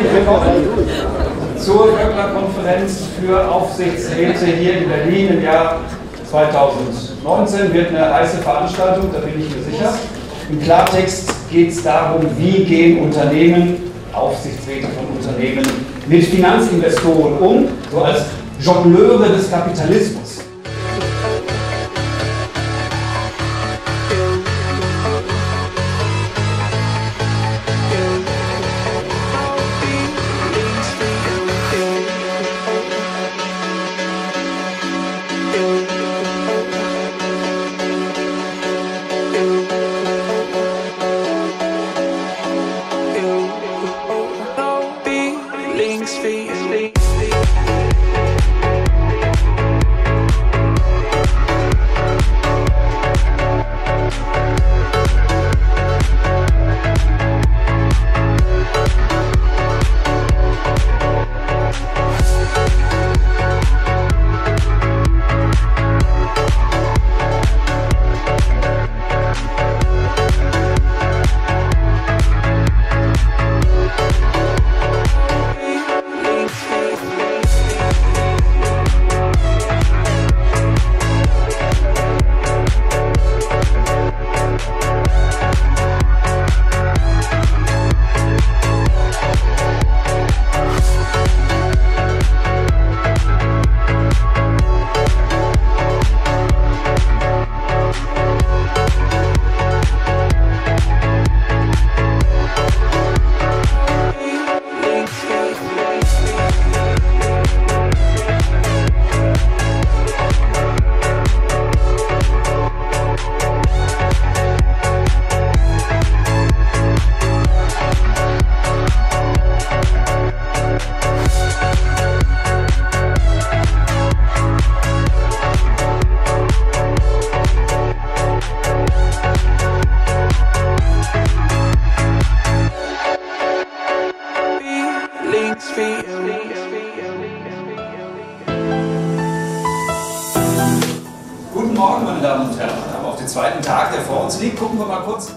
zur Göckler-Konferenz für Aufsichtsräte hier in Berlin im Jahr 2019. Wird eine heiße Veranstaltung, da bin ich mir sicher. Im Klartext geht es darum, wie gehen Unternehmen, Aufsichtsräte von Unternehmen, mit Finanzinvestoren um, so als Jongleure des Kapitalismus. feet. Morgen, meine Damen und Herren. Auf den zweiten Tag, der vor uns liegt, gucken wir mal kurz.